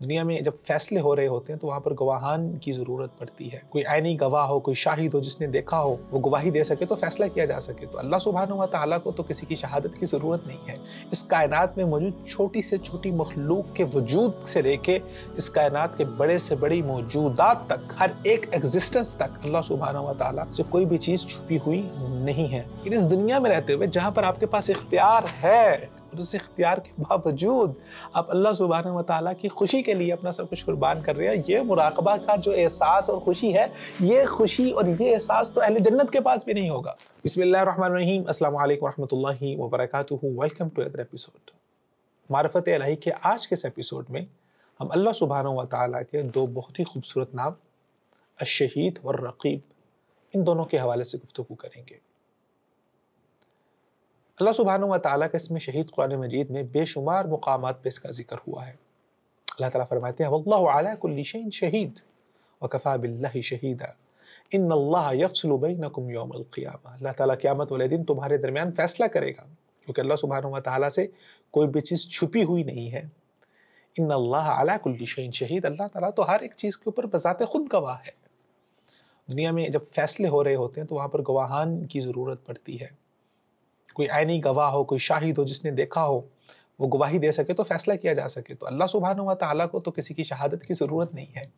दुनिया में जब फैसले हो रहे होते हैं तो वहाँ पर गवाहान की ज़रूरत पड़ती है। कोई आईनी गवाह हो, कोई शाहिद हो, जिसने देखा हो, वो गवाही दे सके तो फैसला किया जा सके। तो अल्लाह सुबहान ताला को तो किसी की शहादत की ज़रूरत नहीं है। इस कायनात में मौजूद छोटी से छोटी मखलूक के वजूद से लेके इस कायनात के बड़े से बड़ी मौजूदात तक, हर एक एग्जिस्टेंस तक अल्लाह सुबहान ताला से कोई भी चीज़ छुपी हुई नहीं है। इस दुनिया में रहते हुए जहाँ पर आपके पास इख्तियार है और उस इख्तियार के बावजूद आप अल्लाह सुबहान व ताली की खुशी के लिए अपना सब कुछ कुर्बान कर रहे हैं। ये मुराकबा का जो एहसास और खुशी है, ये खुशी और ये एहसास तो अहल जन्नत के पास भी नहीं होगा। बसमीम अल्लाम वरहमल वर्क वेलकम टू अदर एपिसोड मारफत अलही के आज के इस एपिसोड में हम अल्लाह सुबहान व ताली के दो बहुत ही खूबसूरत नाम अशहीद और रकीब, इन दोनों के हवाले से गुफ्तु करेंगे। अल्लाह सुबहान व ताली का इसमें शहीद कुरान मजीद में बेशुमार मकाम पर इसका ज़िक्र हुआ है। अल्लाह ताला फरमाते हैं वल्लाशैन शहीद वकफ़ा बिल्ला शहीदा। इन अल्लाह अल्लाह ताला क़यामत वाले दिन तुम्हारे दरमियान फ़ैसला करेगा, क्योंकि अल्लाह सुबहान व से कोई भी चीज़ छुपी हुई नहीं है। इन अल्लाह अला शहीद, अल्लाह ताला तो हर एक चीज़ के ऊपर बजाते खुद गवाह है। दुनिया में जब फैसले हो रहे होते हैं तो वहाँ पर गवाहान की ज़रूरत पड़ती है। कोई आईनी गवाह हो, कोई शाहिद हो जिसने देखा हो, वो गवाही दे सके तो फैसला किया जा सके। तो अल्लाह सुबहान व ताली को तो किसी की शहादत की ज़रूरत नहीं है।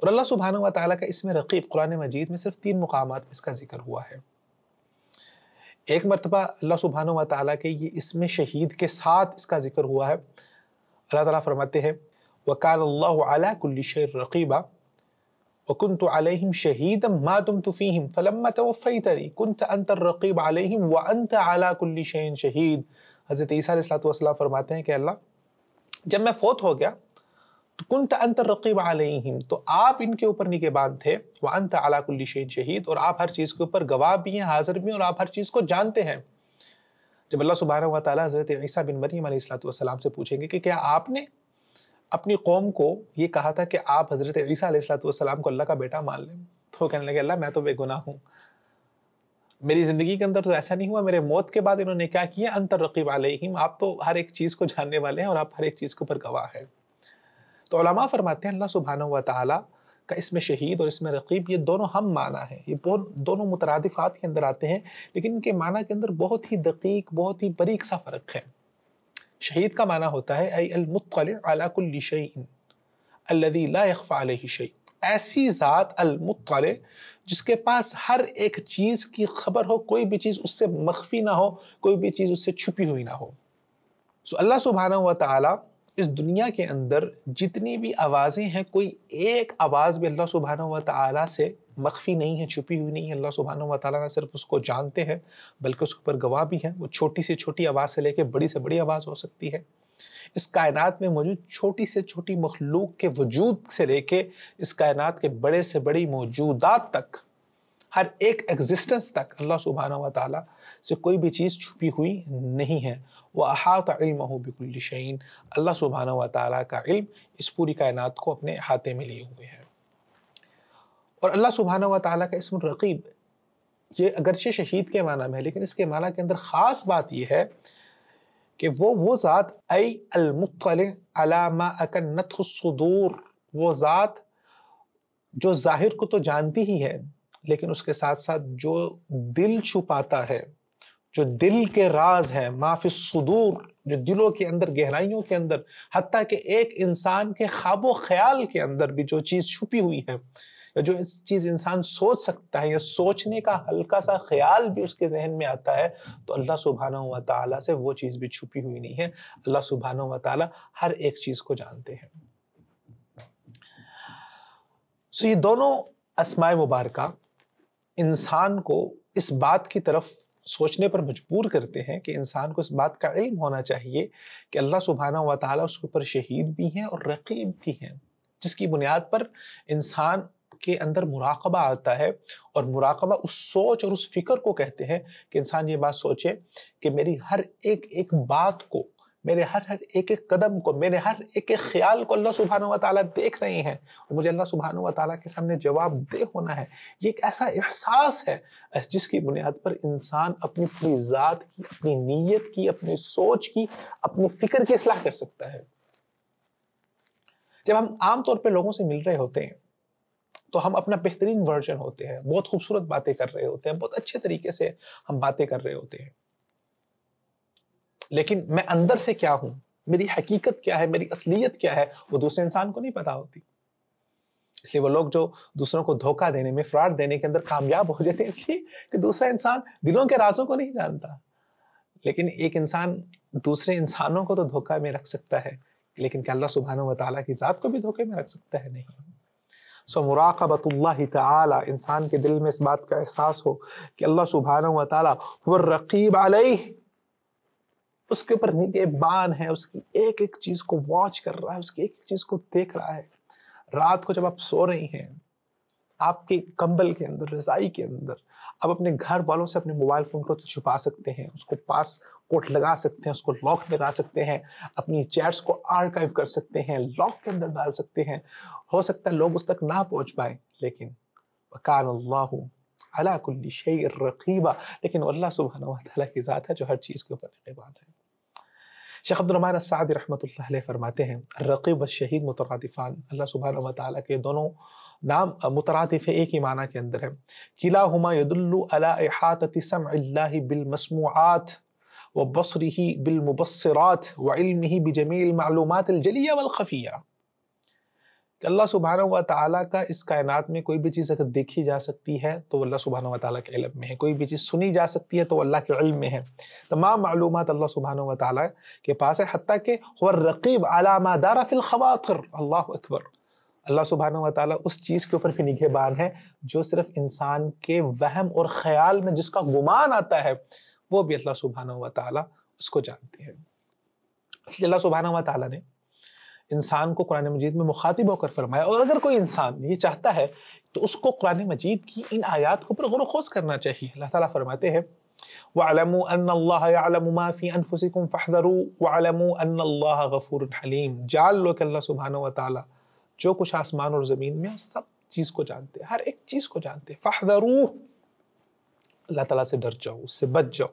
और अल्लाह सुबहान व ताली का इसमें रकीब कुरान मजीद में सिर्फ़ तीन मकाम इसका ज़िक्र हुआ है। एक मरतबा अल्लाह सुबहान व के ये इसमें शहीद के साथ इसका ज़िक्र हुआ है। अल्लाह ताला फरमाते हैं, वकान अल्लाह कुल्ली शर रकीबा। वकुन तो अलहम शहीद मा तुम तुफ़ीम फ़लम्मा तवफ़ैतनी कुन अंत रकीब अलहम व अंत अला कुल्ली शहीद हज़रत ईसा फरमाते हैं कि अल्लाह जब मैं फोत हो गया तो कुन अंत रकीब तो आप इनके ऊपर निगेबान थे व अंत अला कुल्ली शहीद और आप हर चीज़ के ऊपर गवाह भी हैं हाजिर भी हैं और आप हर चीज़ को जानते हैं जब अल्लाह सुबहाना व हज़रत ईसा बिन मरीम सलाम से पूछेंगे कि क्या आपने अपनी कौम को ये कहा था कि आप हज़रत ईसा को अल्लाह का बेटा मान लें। तो कहने लगे, अल्लाह, मैं तो बेगुनाह हूँ। मेरी ज़िंदगी के अंदर तो ऐसा नहीं हुआ, मेरे मौत के बाद इन्होंने क्या किया? अंतर रकीब आलहिम आप तो हर एक चीज़ को जानने वाले हैं और आप हर एक चीज़ के ऊपर गवाह है। तो अलामा फरमाते हैं, अल्लाह सुबहान व ताली का इसमें शहीद और इसमें रकीब, ये दोनों हम माना है। ये बहुत, दोनों मुतरदिफ़ात के अंदर आते हैं, लेकिन इनके माना के अंदर बहुत ही दकीक, बहुत ही बरीक सा फ़र्क है। शहीद का माना होता है ऐसी ज़ात अलमुतल जिसके पास हर एक चीज़ की खबर हो, कोई भी चीज़ उससे मख्फी ना हो, कोई भी चीज़ उससे छुपी हुई ना हो। सो अल्लाह सुबहाना हुआ ताली इस दुनिया के अंदर जितनी भी आवाज़ें हैं, कोई एक आवाज़ भी अल्लाह सुबहाना व से मख्फी नहीं है, छुपी हुई नहीं है। अल्लाह सुबहान व ना सिर्फ़ उसको जानते हैं, बल्कि उसके ऊपर गवाह भी हैं। वो छोटी से छोटी आवाज़ से लेकर बड़ी से बड़ी आवाज़ हो सकती है। इस कायनात में मौजूद छोटी से छोटी मखलूक के वजूद से लेके इस कायनात के बड़े से बड़ी मौजूदात तक हर एक एग्जिस्टेंस तक अल्लाह सुबहान व से कोई भी चीज़ छुपी हुई नहीं है। वह अहात बिकुल्ल शैन अल्लाह सुबहान व का इल्म इस पूरी कायनात को अपने हाथे में लिए हुए है। और अल्लाह सुबहाना व ताली का इसम रकीब, ये अगरचे शहीद के माना में है, लेकिन इसके माना के अंदर ख़ास बात यह है कि वो वो ज़ात अलामा अकन्नतुसूर वो ज़ात जो ज़ाहिर को तो जानती ही है लेकिन उसके साथ साथ जो दिल छुपाता है, जो दिल के राज है, माफ़ी सुदूर, जो दिलों के अंदर, गहराइयों के अंदर हती कि एक इंसान के ख्वाबो ख्याल के अंदर भी जो चीज़ छुपी हुई है, या जो इस चीज़ इंसान सोच सकता है या सोचने का हल्का सा ख्याल भी उसके जहन में आता है तो अल्लाह सुबहाना व ताली से वो चीज़ भी छुपी हुई नहीं है। अल्लाह सुबहाना व ताली हर एक चीज़ को जानते हैं। सो ये दोनों असमाय मुबारक इंसान को इस बात की तरफ़ सोचने पर मजबूर करते हैं कि इंसान को इस बात का इल्म होना चाहिए कि अल्लाह सुबहाना व ताली उसके ऊपर शहीद भी हैं और रकीब भी हैं, जिसकी बुनियाद पर इंसान के अंदर मुराकबा आता है और मुराकबा उस सोच और उस फ़िक्र को कहते हैं कि इंसान ये बात सोचे कि मेरी हर एक एक बात को मेरे हर हर एक एक कदम को, मेरे हर एक एक ख्याल को अल्लाह सुबहान व देख रहे हैं और मुझे अल्लाह सुबहान व के सामने जवाब दे होना है। ये एक ऐसा एहसास है, जिसकी बुनियाद पर इंसान अपनी पूरी ज़ात की, अपनी नीयत की, अपनी सोच की, अपनी फ़िक्र की असलाह कर सकता है। जब हम आमतौर पर लोगों से मिल रहे होते हैं तो हम अपना बेहतरीन वर्जन होते हैं, बहुत खूबसूरत बातें कर रहे होते हैं, बहुत अच्छे तरीके से हम बातें कर रहे होते हैं। लेकिन मैं अंदर से क्या हूँ? मेरी हकीकत क्या है? मेरी असलियत क्या है? वो दूसरे इंसान को नहीं पता होती। इसलिए वो लोग जो दूसरों को धोखा देने में, फ्रॉड देने के अंदर कामयाब हो जाते हैं, इसलिए कि दूसरा इंसान दिलों के राजों को नहीं जानता। लेकिन एक इंसान दूसरे इंसानों को तो धोखा में रख सकता है, लेकिन क्या अल्लाह सुबहान व ताली की ज़ात को भी धोखे में रख सकता है? नहीं। सो मुराकबतुल्लाह ताला इंसान के दिल में इस बात का एहसास हो कि अल्लाह सुबहान व ताला वो रकीब अलैह। उसके ऊपर निगेबान है, उसकी एक एक चीज़ को वॉच कर रहा है, उसकी एक एक चीज़ को देख रहा है। रात को जब आप सो रही हैं, आपके कंबल के अंदर, रजाई के अंदर, आप अपने घर वालों से अपने मोबाइल फ़ोन को तो छुपा सकते हैं, उसको पास कोट लगा सकते हैं, उसको लॉक लगा सकते हैं, अपनी चैट्स को आर्काइव कर सकते हैं लॉक के अंदर डाल सकते हैं। हो सकता है लोग उस तक ना पहुँच पाए, लेकिन वकान अल्लाह अला कुल्ली रकीबा। लेकिन अल्लाह सुबहान की ज़ात है जो हर चीज़ के ऊपर है। शेख अब्दुलरमान साद रहमत फरमाते हैं, रकीब व शहीद मुतरदिफ़ान अल्लाह ताली के दोनों नाम मुतरदिफ़ एक ही माना के अंदर है। किला हुमा यदुल्लु अला इहातति समइल्लाहि बिल व बसरिही व इल्मिही बिजमील मालूमात अल वल खफिया। अल्लाह सुबहान व ताली का इस कायनात में कोई भी चीज़ अगर देखी जा सकती है तो अल्लाह सुबहान व ताली के इल्म में है। कोई भी चीज़ सुनी जा सकती है तो अल्लाह के इल्म में है। तमाम मालूम अल्लाह सुबहान व ताली के पास है हती कि रकीब अलामा दारा फिल खवातर। अल्लाह अकबर। अल्लाह सुबहान व ताली उस चीज़ के ऊपर भी निगहबान है, जो सिर्फ़ इंसान के वहम और ख्याल में जिसका गुमान आता है, वो भी अल्लाह सुबहान व ताली उसको जानते हैं। इसलिए अल्लाह सुबहान व ताली ने इंसान को कुरान मजीद में मुखातिब होकर फरमाया, और अगर कोई इंसान ये चाहता है तो उसको कुरान मजीद की इन आयात के ऊपर गौर करना चाहिए। अल्लाह ताला फरमाते हैं वअलमु अन्नल्लाह यअलमु मा फ़ी अनफुसिकुम फहदरू वअलमु अन्नल्लाह गफूरुन हलीम जान लो कि अल्लाह सुब्हानहू व तआला जो कुछ आसमान और ज़मीन में सब चीज़ को जानते हैं, हर एक चीज़ को जानते हैं। फ़हदरू अल्लाह ताला से डर जाओ, उससे बच जाओ।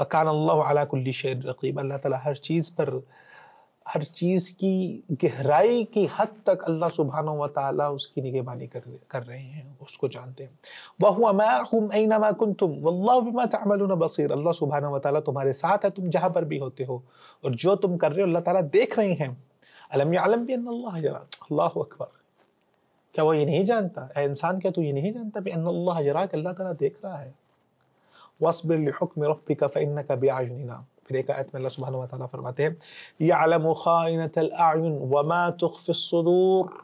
वकान अल्लाह अला कुल्ली शै रकीब अल्लाह ताला हर चीज़ पर हर चीज़ की गहराई की हद तक अल्लाह सुबहान व उसकी निगहबानी कर कर रहे हैं, उसको जानते हैं। वह कुन तुम अल्लाह सुबहान व तुम्हारे साथ है, तुम जहाँ पर भी होते हो और जो तुम कर रहे हो, अल्लाह ताला देख रहे हैं। अल्लाह अकबर। क्या वो ये नहीं जानता? इंसान क्या तू ये नहीं जानता भी अल्लाह ताला देख रहा है? वसबिर हुक्म रब्बिका, फ़इन्नका बिआयुनिना। फिर एक आयत में अल्लाह सुबहान व तआला फरमाते हैं यअलमु खाइनतल अयुन वमा सुदूर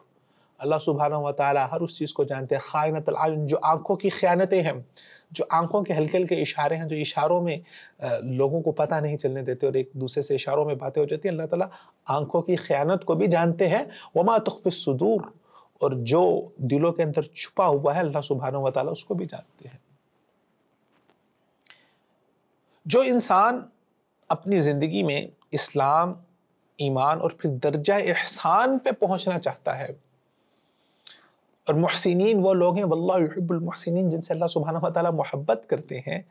अल्लाह सुबहान व तआला हर उस चीज़ को जानते हैं, खाइनतल अयुन, जो आँखों की ख़यानतें हैं, जो आँखों के हल्के हल्के इशारे हैं, जो इशारों में लोगों को पता नहीं चलने देते और एक दूसरे से इशारों में बातें हो जाती हैं, अल्लाह ताला आँखों की ख़यानत को भी जानते हैं वमा सुदूर और जो दिलों के अंदर छुपा हुआ है, अल्लाह सुबहान व तआला उसको भी जानते हैं। जो इंसान अपनी ज़िंदगी में इस्लाम, ईमान और फिर दर्जा एहसान पे पहुँचना चाहता है। और महसिन वो लोग हैं वल्लाबुलमहसिन जिनसे अल्लाह सुबहाना वाली मोहब्बत करते हैं।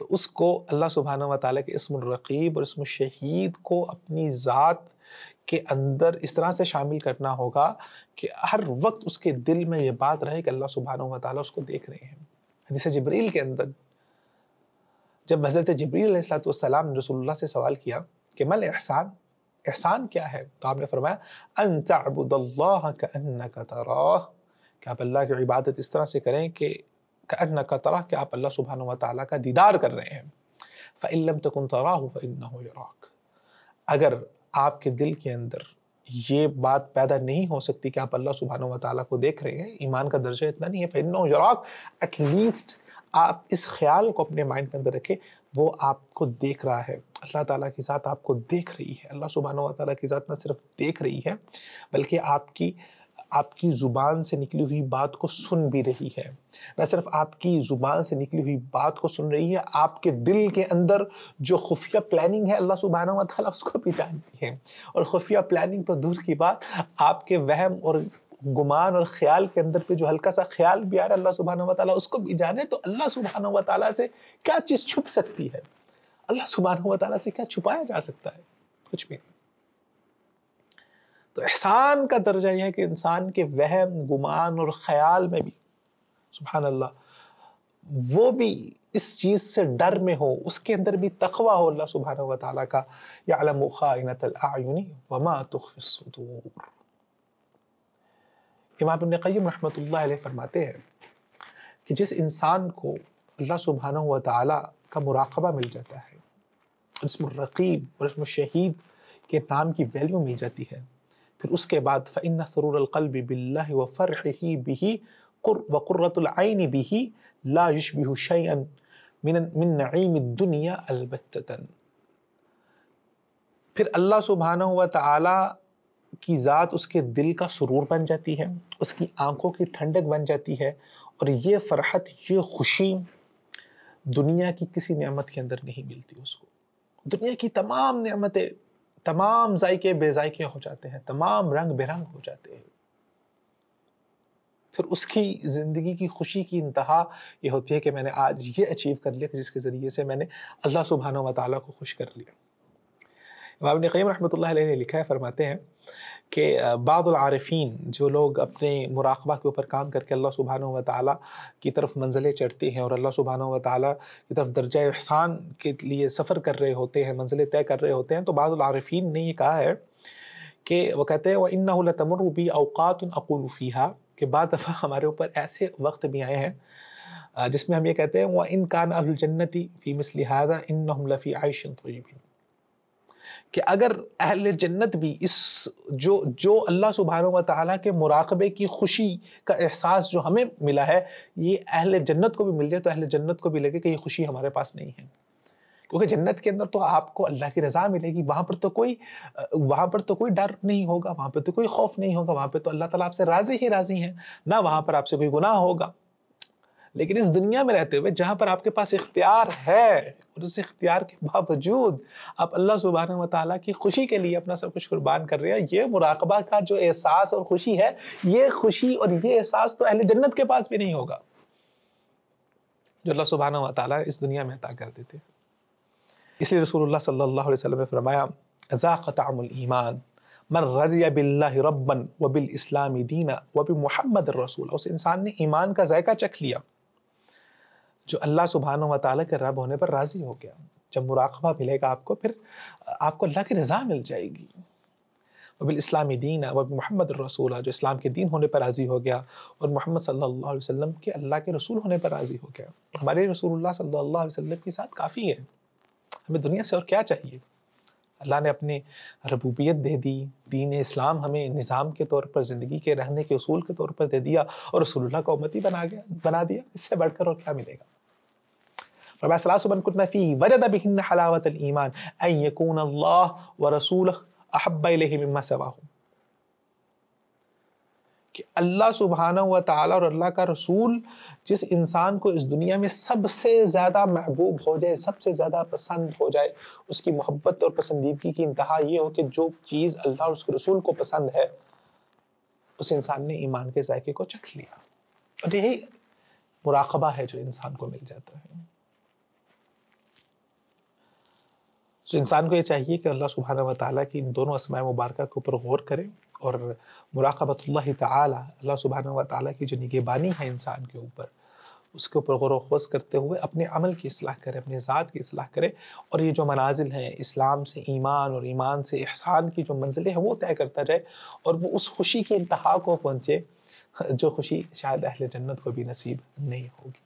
तो उसको अल्लाह सुबहाना वाली के इसम रकीब और इसम शहीद को अपनी ज़ात के अंदर इस तरह से शामिल करना होगा कि हर वक्त उसके दिल में ये बात रहे कि अल्लाह सुबहाना वाली उसको देख रहे हैं। जैसे जबरील के अंदर जब हज़रत जबरील ने रसोल्ला से सवाल किया कि मल एहसान एहसान क्या है? तो आपने फरमाया का आप अल्लाह की इबादत इस तरह से करें कि कन्न का तरह कि आप अल्लाह सुबहान ताली का दीदार कर रहे हैं। फ़िल्म तकुन तराह फ़िन अगर आपके दिल के अंदर ये बात पैदा नहीं हो सकती कि आप अल्लाह सुबहान ताली को देख रहे हैं, ईमान का दर्जा इतना नहीं है फ़िन जराक एटलीस्ट आप इस ख्याल को अपने माइंड के अंदर रखें, वो आपको देख रहा है। अल्लाह ताला की ज़ात आपको देख रही है। अल्लाह सुबहान ताला की ज़ात न सिर्फ़ देख रही है, बल्कि आपकी आपकी ज़ुबान से निकली हुई बात को सुन भी रही है। न सिर्फ़ आपकी ज़ुबान से निकली हुई बात को सुन रही है, आपके दिल के अंदर जो खुफिया प्लानिंग है, अल्लाह सुबहाना ताला उसको भी जानती है। और खुफिया प्लानिंग तो दूर की बात, आपके वहम और गुमान और ख्याल के अंदर पे जो हल्का सा ख्याल भी आ रहा है अल्लाह सुबहान व ताला, उसको भी जाने तो अल्लाह सुबहान व ताला से क्या चीज़ छुप सकती है? अल्लाह सुबहान व ताला से क्या छुपाया जा सकता है? कुछ भी नहीं। तो एहसान का दर्जा यह है कि इंसान के वहम, गुमान और ख्याल में भी सुबहान अल्लाह वो भी इस चीज़ से डर में हो, उसके अंदर भी तखवा हो अल्लाह सुबहान व ताली का। यालम खाइनतलायुनी वमा तुखफिसूर इमाम इब्न क़य्यिम रहमतुल्लाह फरमाते हैं कि जिस इंसान को अल्लाह सुबहाना व ताली का मुराकबा मिल जाता है इसम रकीब और इसम शहीद के नाम की वैल्यू मिल जाती है, फिर उसके बाद फ़िन सरूरक़ल्ब बिल्ला व फ़र्ही बिही व बिही ला युशबिहु शैअन मिन मिन दुनिया अलबत्तन फिर अल्लाह सुबहाना व तआला की ज़ात उसके दिल का सुरूर बन जाती है, उसकी आँखों की ठंडक बन जाती है और ये फ़रहत, ये खुशी दुनिया की किसी नेमत के अंदर नहीं मिलती उसको। दुनिया की तमाम नेमतें तमाम जायके बेजायके हो जाते हैं, तमाम रंग बेरंग हो जाते हैं। फिर उसकी ज़िंदगी की खुशी की इंतहा ये होती है कि मैंने आज ये अचीव कर लिया जिसके ज़रिए से मैंने अल्लाह सुबहाना व ताली को खुश कर लिया। इमाम रहमतुल्लाह अलैहि ने लिखा है, फरमाते हैं कि बादआरफ़ीन जो लोग अपने मुराकबा के ऊपर काम करके अल्लाह सुबहान व ताली की तरफ़ मंजिलें चढ़ते हैं और अल्लाह सुबहान व ताली की तरफ़ दर्जा एहसान के लिए सफ़र कर रहे होते हैं, मंजिलें तय कर रहे होते हैं तो बादआरफ़ीन ने ये कहा है कि वह कहते हैं व इन तमरबी अवकात अकूलफ़ीहा कि बाद दफ़ा हमारे ऊपर ऐसे वक्त भी आए हैं जिसमें हम ये कहते हैं, वह इन कान अहलजन्नती फ़ी मिसलिहाजा इन लफ़ी आयशन तयबिन कि अगर अहल जन्नत भी इस जो जो अल्लाह सुबहान व के मुराकबे की खुशी का एहसास जो हमें मिला है, ये अहल जन्नत को भी मिल जाए तो अहल जन्नत को भी लगे कि ये खुशी हमारे पास नहीं है। क्योंकि जन्नत के अंदर तो आपको अल्लाह की रज़ा मिलेगी, वहाँ पर तो कोई, वहाँ पर तो कोई डर नहीं होगा, वहाँ पर तो कोई खौफ नहीं होगा, वहाँ पर तो अल्लाह ताला आपसे राज़ी ही राज़ी हैं, ना वहाँ पर आपसे कोई गुनाह होगा। लेकिन इस दुनिया में रहते हुए, जहाँ पर आपके पास इख्तियार है और उस इख्तियार के बावजूद आप अल्लाह सुबहान व की खुशी के लिए अपना सब कुछ कुर्बान कर रहे हैं, ये मुराकबा का जो एहसास और खुशी है, ये खुशी और ये एहसास तो अहल जन्नत के पास भी नहीं होगा, जो अल्लाह सुबहान व इस दुनिया में अता कर देते इसलिए अलैहि वसल्लम ने फरमाया ईमान, मन रज़िया बिल्लाहि रब्बन व बिल इस्लामी दीना व बि मुहम्मद रसूल। उस इंसान ने ईमान का जायका चख लिया। जो अल्लाह सुबहान व ताली के रब होने पर राज़ी हो गया। जब मुराकबा मिलेगा आपको, फिर आपको अल्लाह की रज़ा मिल जाएगी। वबिल इस्लामी दीन वब मोहम्मद रसूल जो इस्लाम के दीन होने पर राज़ी हो गया और मोहम्मद अलैहि वसल्लम के अल्लाह के रसूल होने पर राज़ी हो गया। हमारे सल्लल्लाहु अलैहि वसल्लम के साथ काफ़ी है। हमें दुनिया से और क्या चाहिए? अल्लाह ने अपने रबूबियत दे दी, दीन इस्लाम हमें निज़ाम के तौर पर, ज़िंदगी के रहने के असूल के तौर पर दे दिया और रसूलुल्लाह का उम्मती बना गया, बना दिया। इससे बढ़कर और क्या मिलेगा? फ़ी वजद बिहिन हलावत ईमान अन यकून अल्लाह व रसूल अहब्ब इलैहि मिम्मा सवाहु कि अल्लाह सुबहाना व ताला और अल्लाह का रसूल जिस इंसान को इस दुनिया में सबसे ज़्यादा महबूब हो जाए सबसे ज़्यादा पसंद हो जाए उसकी मोहब्बत और पसंदीदगी की इंतहा ये हो कि जो चीज़ अल्लाह और उसके रसूल को पसंद है उस इंसान ने ईमान के जायके को चख लिया और यही मुराकबा है जो इंसान को मिल जाता है तो इंसान को ये चाहिए कि अल्लाह सुबहाना व की इन दोनों असमाय मुबारक के ऊपर गौर करें और मुराकबतल्ला ताला अल्लाह सुबहाना व की जो निगेबानी है इंसान के ऊपर, उसके ऊपर गौर वस करते हुए अपने अमल की असलाह करे, अपने ज़ात की असलाह करे और ये जो मनाजिल हैं, इस्लाम से ईमान और ईमान से एहसान की जो मंजिलें हैं, वो तय करता जाए और वो उस खुशी की इंतहा को पहुँचे जो खुशी शायद अहल जन्नत को भी नसीब नहीं होगी।